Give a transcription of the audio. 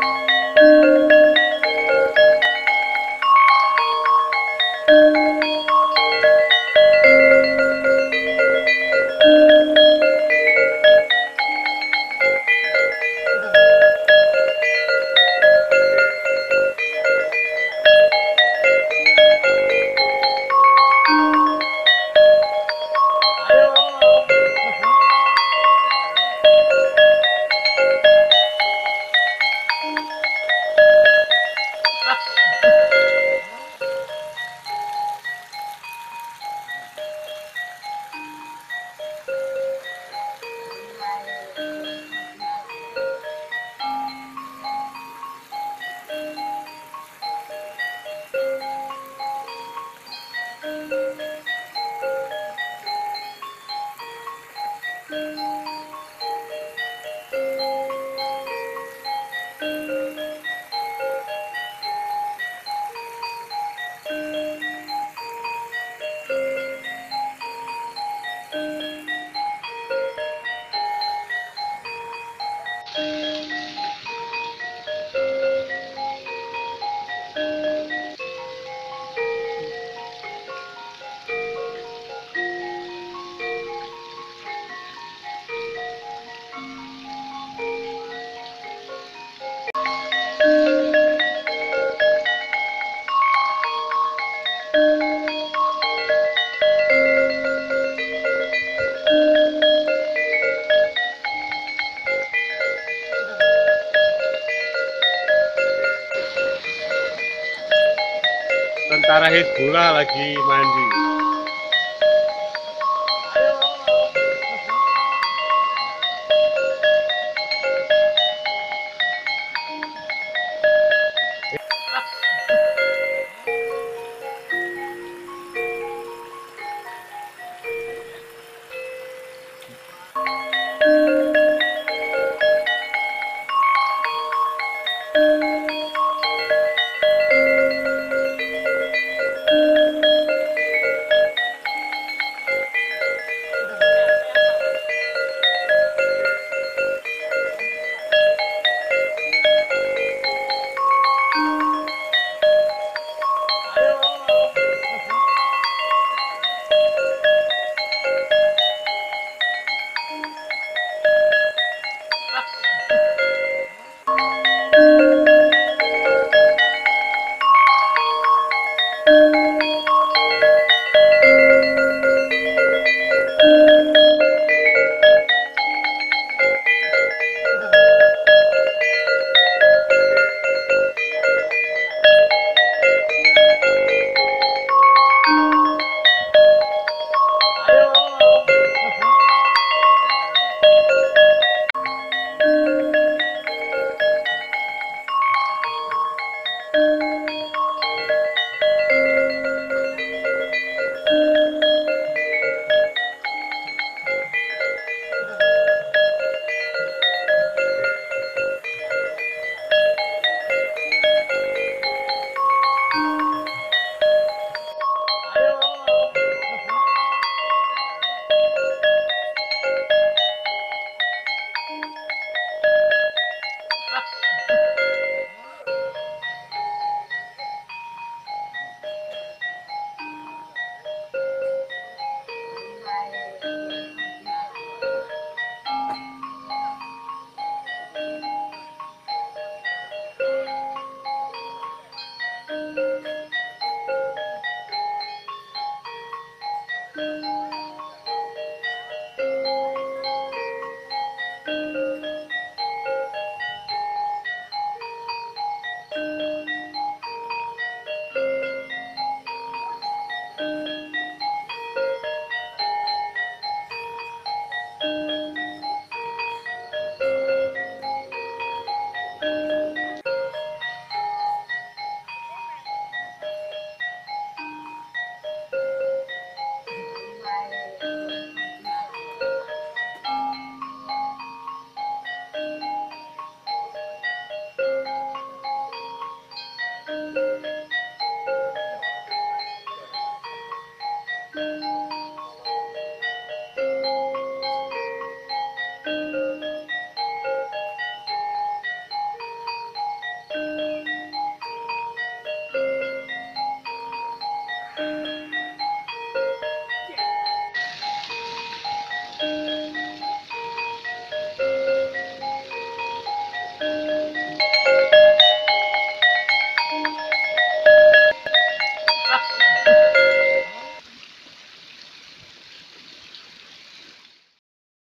you Tentara Hezbollah lagi mandi.